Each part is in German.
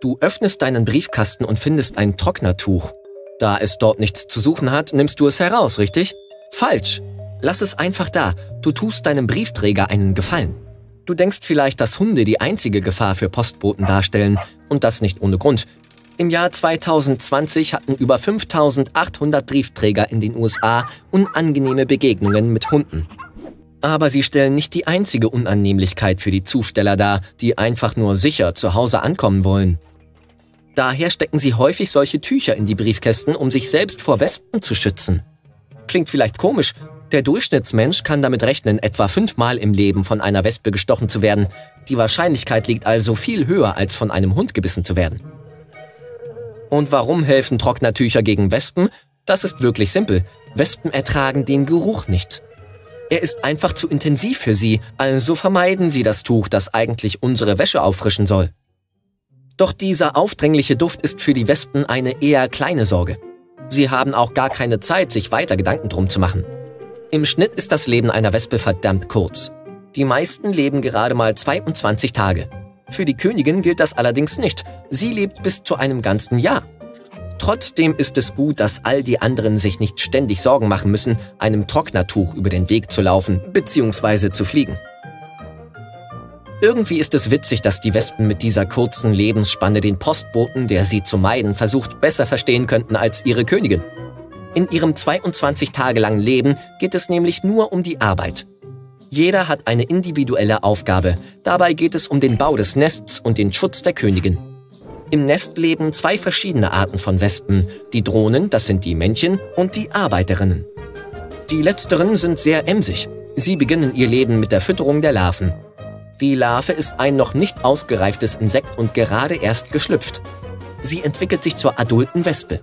Du öffnest deinen Briefkasten und findest ein Trocknertuch. Da es dort nichts zu suchen hat, nimmst du es heraus, richtig? Falsch. Lass es einfach da. Du tust deinem Briefträger einen Gefallen. Du denkst vielleicht, dass Hunde die einzige Gefahr für Postboten darstellen. Und das nicht ohne Grund. Im Jahr 2020 hatten über 5800 Briefträger in den USA unangenehme Begegnungen mit Hunden. Aber sie stellen nicht die einzige Unannehmlichkeit für die Zusteller dar, die einfach nur sicher zu Hause ankommen wollen. Daher stecken sie häufig solche Tücher in die Briefkästen, um sich selbst vor Wespen zu schützen. Klingt vielleicht komisch, der Durchschnittsmensch kann damit rechnen, etwa fünfmal im Leben von einer Wespe gestochen zu werden. Die Wahrscheinlichkeit liegt also viel höher, als von einem Hund gebissen zu werden. Und warum helfen Trocknertücher gegen Wespen? Das ist wirklich simpel. Wespen ertragen den Geruch nicht. Er ist einfach zu intensiv für sie, also vermeiden sie das Tuch, das eigentlich unsere Wäsche auffrischen soll. Doch dieser aufdringliche Duft ist für die Wespen eine eher kleine Sorge. Sie haben auch gar keine Zeit, sich weiter Gedanken drum zu machen. Im Schnitt ist das Leben einer Wespe verdammt kurz. Die meisten leben gerade mal 22 Tage. Für die Königin gilt das allerdings nicht. Sie lebt bis zu einem ganzen Jahr. Trotzdem ist es gut, dass all die anderen sich nicht ständig Sorgen machen müssen, einem Trocknertuch über den Weg zu laufen bzw. zu fliegen. Irgendwie ist es witzig, dass die Wespen mit dieser kurzen Lebensspanne den Postboten, der sie zu meiden versucht, besser verstehen könnten als ihre Königin. In ihrem 22 Tage langen Leben geht es nämlich nur um die Arbeit. Jeder hat eine individuelle Aufgabe. Dabei geht es um den Bau des Nests und den Schutz der Königin. Im Nest leben zwei verschiedene Arten von Wespen. Die Drohnen, das sind die Männchen, und die Arbeiterinnen. Die letzteren sind sehr emsig. Sie beginnen ihr Leben mit der Fütterung der Larven. Die Larve ist ein noch nicht ausgereiftes Insekt und gerade erst geschlüpft. Sie entwickelt sich zur adulten Wespe.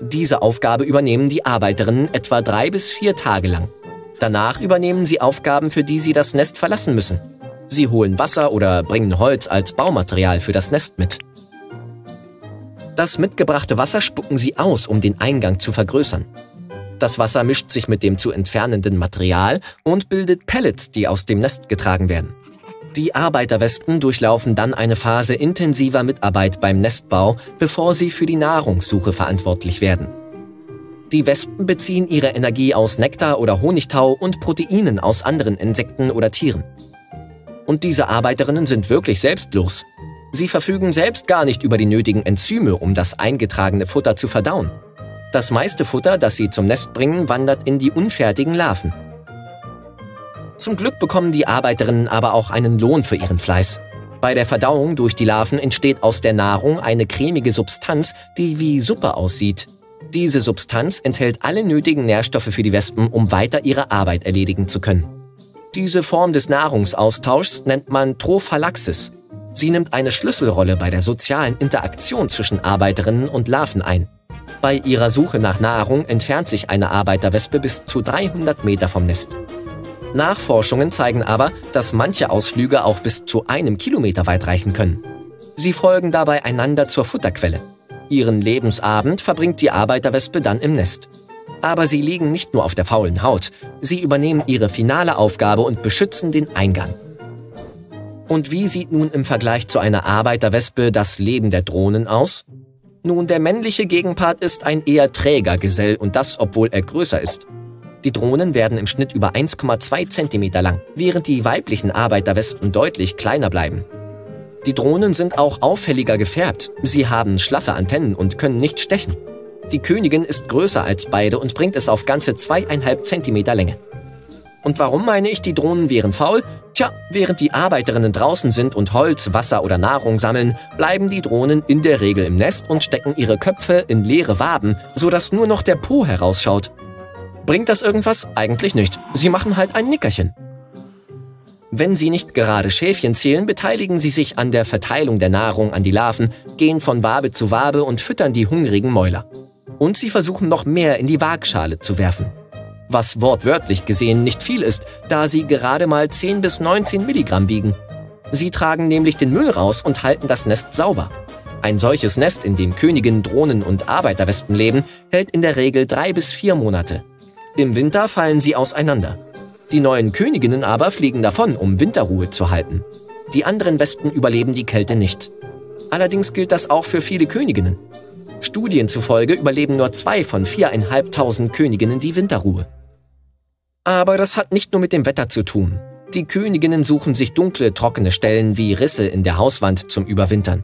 Diese Aufgabe übernehmen die Arbeiterinnen etwa drei bis vier Tage lang. Danach übernehmen sie Aufgaben, für die sie das Nest verlassen müssen. Sie holen Wasser oder bringen Holz als Baumaterial für das Nest mit. Das mitgebrachte Wasser spucken sie aus, um den Eingang zu vergrößern. Das Wasser mischt sich mit dem zu entfernenden Material und bildet Pellets, die aus dem Nest getragen werden. Die Arbeiterwespen durchlaufen dann eine Phase intensiver Mitarbeit beim Nestbau, bevor sie für die Nahrungssuche verantwortlich werden. Die Wespen beziehen ihre Energie aus Nektar oder Honigtau und Proteinen aus anderen Insekten oder Tieren. Und diese Arbeiterinnen sind wirklich selbstlos. Sie verfügen selbst gar nicht über die nötigen Enzyme, um das eingetragene Futter zu verdauen. Das meiste Futter, das sie zum Nest bringen, wandert in die unfertigen Larven. Zum Glück bekommen die Arbeiterinnen aber auch einen Lohn für ihren Fleiß. Bei der Verdauung durch die Larven entsteht aus der Nahrung eine cremige Substanz, die wie Suppe aussieht. Diese Substanz enthält alle nötigen Nährstoffe für die Wespen, um weiter ihre Arbeit erledigen zu können. Diese Form des Nahrungsaustauschs nennt man Trophallaxis. Sie nimmt eine Schlüsselrolle bei der sozialen Interaktion zwischen Arbeiterinnen und Larven ein. Bei ihrer Suche nach Nahrung entfernt sich eine Arbeiterwespe bis zu 300 Meter vom Nest. Nachforschungen zeigen aber, dass manche Ausflüge auch bis zu einem Kilometer weit reichen können. Sie folgen dabei einander zur Futterquelle. Ihren Lebensabend verbringt die Arbeiterwespe dann im Nest. Aber sie liegen nicht nur auf der faulen Haut, sie übernehmen ihre finale Aufgabe und beschützen den Eingang. Und wie sieht nun im Vergleich zu einer Arbeiterwespe das Leben der Drohnen aus? Nun, der männliche Gegenpart ist ein eher träger Gesell und das, obwohl er größer ist. Die Drohnen werden im Schnitt über 1,2 cm lang, während die weiblichen Arbeiterwespen deutlich kleiner bleiben. Die Drohnen sind auch auffälliger gefärbt. Sie haben schlaffe Antennen und können nicht stechen. Die Königin ist größer als beide und bringt es auf ganze zweieinhalb Zentimeter Länge. Und warum meine ich, die Drohnen wären faul? Tja, während die Arbeiterinnen draußen sind und Holz, Wasser oder Nahrung sammeln, bleiben die Drohnen in der Regel im Nest und stecken ihre Köpfe in leere Waben, sodass nur noch der Po herausschaut. Bringt das irgendwas? Eigentlich nicht. Sie machen halt ein Nickerchen. Wenn sie nicht gerade Schäfchen zählen, beteiligen sie sich an der Verteilung der Nahrung an die Larven, gehen von Wabe zu Wabe und füttern die hungrigen Mäuler. Und sie versuchen noch mehr in die Waagschale zu werfen. Was wortwörtlich gesehen nicht viel ist, da sie gerade mal 10 bis 19 Milligramm wiegen. Sie tragen nämlich den Müll raus und halten das Nest sauber. Ein solches Nest, in dem Königinnen, Drohnen und Arbeiterwespen leben, hält in der Regel drei bis vier Monate. Im Winter fallen sie auseinander. Die neuen Königinnen aber fliegen davon, um Winterruhe zu halten. Die anderen Wespen überleben die Kälte nicht. Allerdings gilt das auch für viele Königinnen. Studien zufolge überleben nur zwei von viereinhalbtausend Königinnen die Winterruhe. Aber das hat nicht nur mit dem Wetter zu tun. Die Königinnen suchen sich dunkle, trockene Stellen wie Risse in der Hauswand zum Überwintern.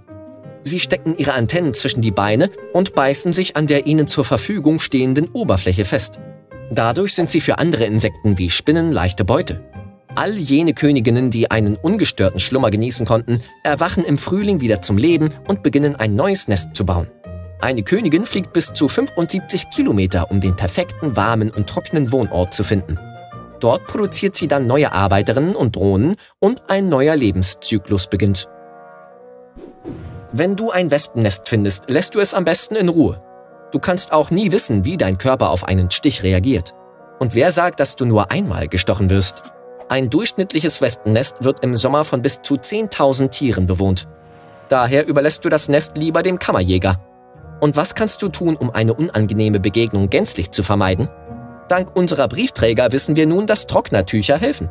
Sie stecken ihre Antennen zwischen die Beine und beißen sich an der ihnen zur Verfügung stehenden Oberfläche fest. Dadurch sind sie für andere Insekten wie Spinnen leichte Beute. All jene Königinnen, die einen ungestörten Schlummer genießen konnten, erwachen im Frühling wieder zum Leben und beginnen ein neues Nest zu bauen. Eine Königin fliegt bis zu 75 Kilometer, um den perfekten, warmen und trockenen Wohnort zu finden. Dort produziert sie dann neue Arbeiterinnen und Drohnen und ein neuer Lebenszyklus beginnt. Wenn du ein Wespennest findest, lässt du es am besten in Ruhe. Du kannst auch nie wissen, wie dein Körper auf einen Stich reagiert. Und wer sagt, dass du nur einmal gestochen wirst? Ein durchschnittliches Wespennest wird im Sommer von bis zu 10.000 Tieren bewohnt. Daher überlässt du das Nest lieber dem Kammerjäger. Und was kannst du tun, um eine unangenehme Begegnung gänzlich zu vermeiden? Dank unserer Briefträger wissen wir nun, dass Trocknertücher helfen.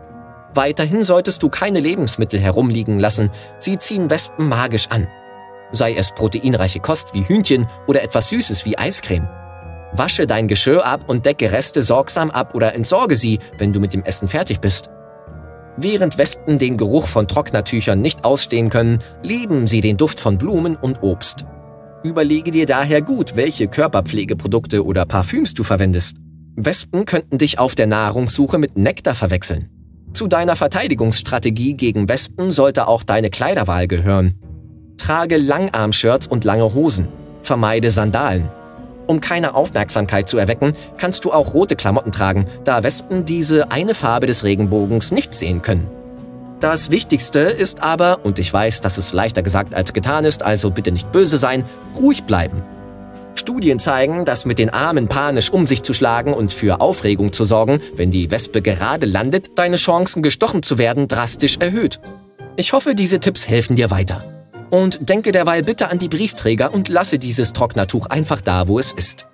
Weiterhin solltest du keine Lebensmittel herumliegen lassen, sie ziehen Wespen magisch an sei es proteinreiche Kost wie Hühnchen oder etwas Süßes wie Eiscreme. Wasche dein Geschirr ab und decke Reste sorgsam ab oder entsorge sie, wenn du mit dem Essen fertig bist. Während Wespen den Geruch von Trocknertüchern nicht ausstehen können, lieben sie den Duft von Blumen und Obst. Überlege dir daher gut, welche Körperpflegeprodukte oder Parfüms du verwendest. Wespen könnten dich auf der Nahrungssuche mit Nektar verwechseln. Zu deiner Verteidigungsstrategie gegen Wespen sollte auch deine Kleiderwahl gehören. Trage Langarm-Shirts und lange Hosen. Vermeide Sandalen. Um keine Aufmerksamkeit zu erwecken, kannst du auch rote Klamotten tragen, da Wespen diese eine Farbe des Regenbogens nicht sehen können. Das Wichtigste ist aber, und ich weiß, dass es leichter gesagt als getan ist, also bitte nicht böse sein, ruhig bleiben. Studien zeigen, dass mit den Armen panisch um sich zu schlagen und für Aufregung zu sorgen, wenn die Wespe gerade landet, deine Chancen gestochen zu werden drastisch erhöht. Ich hoffe, diese Tipps helfen dir weiter. Und denke derweil bitte an die Briefträger und lasse dieses Trocknertuch einfach da, wo es ist.